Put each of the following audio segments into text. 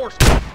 reinforcements.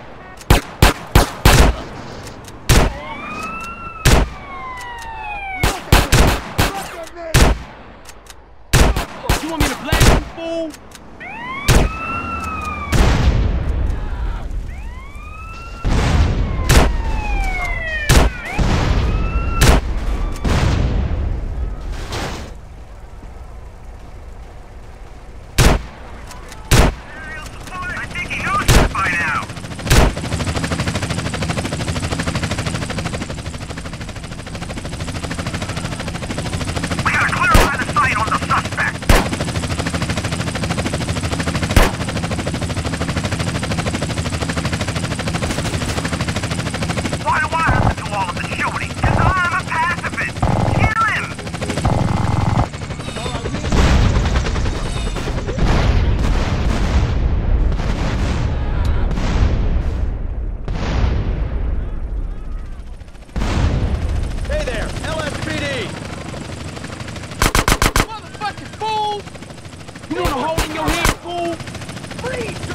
You want a hole in your head, fool? Freeze,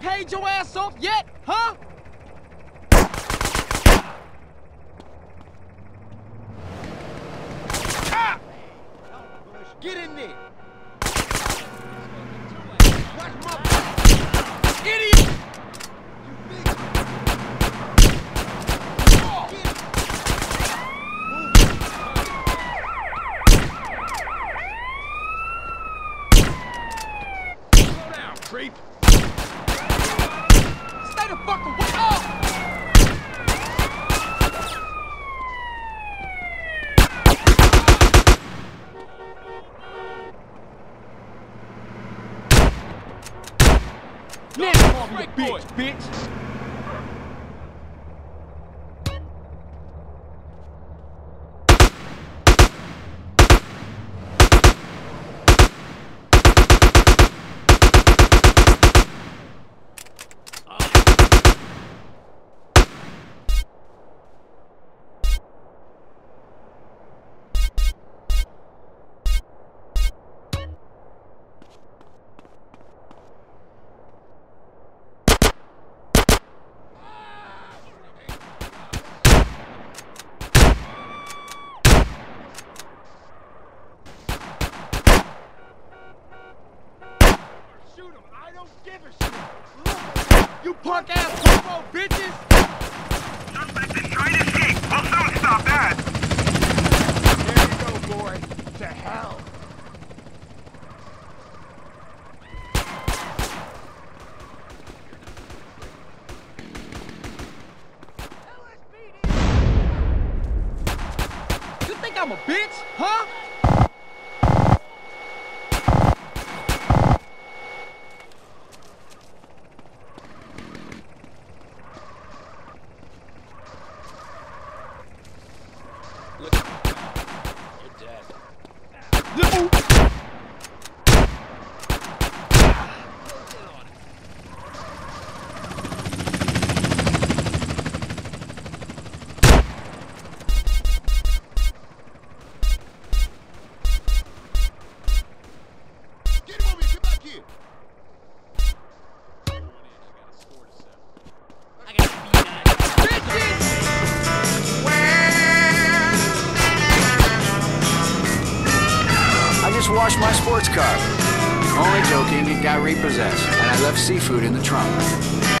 cleaned your ass up yet, huh? Ah! Get in there. Watch my idiot! Slow down, creep. Fuck away! Oh! Now call me a bitch, bitch! Car. Only joking, it got repossessed, and I left seafood in the trunk.